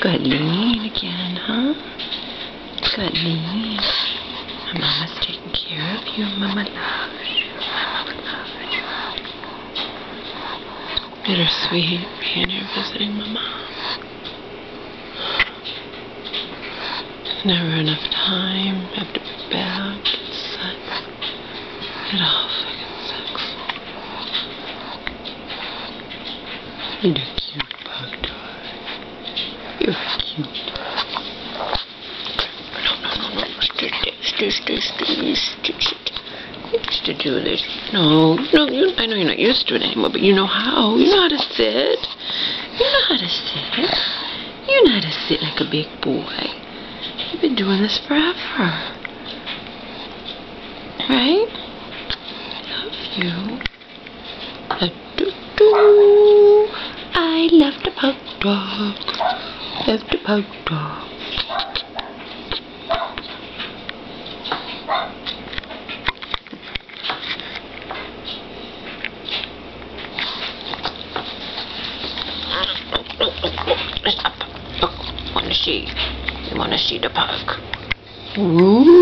Good lean again, huh? Good lean. My mama's taking care of you. Mama loves you. Mama loves you. Bittersweet being here visiting my mom. Never enough time. I have to be back. It's. It all You're a cute pug dog. You're cute. No, no, no, no. Stay, stay, used to do this. No, no, you, I know you're not used to it anymore, but you know how. You know how to sit. You know how to sit. You know how to sit like a big boy. You've been doing this forever. Right? I love you. A doo doo. I love the pug dog. Love the pug dog. Stop. Oh, wanna see? You wanna see the pug? Ooh.